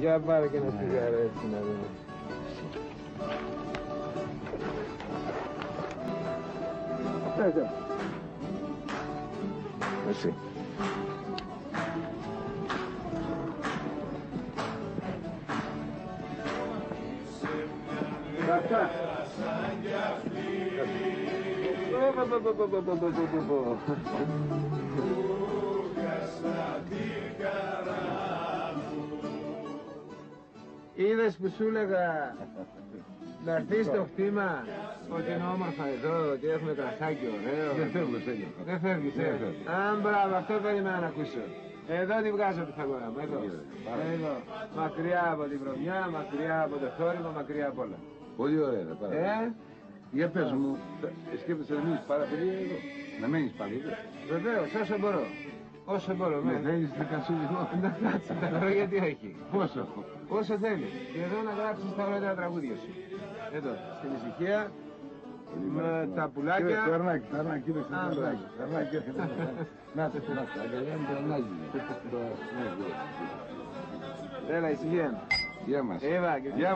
Για πάρε και ένα τσιγάρο έτσι να δούμε. Έτσι. Εσύ. Αυτά. Είδες που σου έλεγα να έρθεις στο χτήμα ότι είναι όμορφα εδώ, ότι έχουμε κρασάκι ωραίο. Δεν φεύγω, Στέλιο. Δεν φεύγεις, ε; Δεν φεύγω. Αν μπράβο, αυτό περίμενα να ακούσω. Εδώ τη βγάζω τη φαγόρα μου, εδώ. Πάρα. Εδώ. Μακριά από την βρωμιά, μακριά από το θόρυβο, μακριά από όλα. Πολύ ωραία, ρε, πάρα πολύ. Ε, Για πες μου, ε, σκέφτεσαι να μείνεις πάρα πολύ εδώ; Να μένεις πάλι εδώ; βεβαίως, όσο μπορώ. Όσο μπορώ, Με με. θέλεις να κάνεις λίγο. Να κάτσει τα βρω γιατί όχι; Πόσο; Όσο θέλεις. Και εδώ να γράψεις τα ωραία τραγούδια σου. Εδώ, στην ησυχία, με τα Κύριε, πουλάκια. Το αρνάκι, το αρνάκι, κοίταξε Α, το μπράβο. αρνάκι. Το αρνάκι έρχεται. Να το, να το, αγκαλιάνει το αρνάκι. Το- ναι, ναι. Έλα, ησυχία. Γεια μας. Εύα, και Γεια.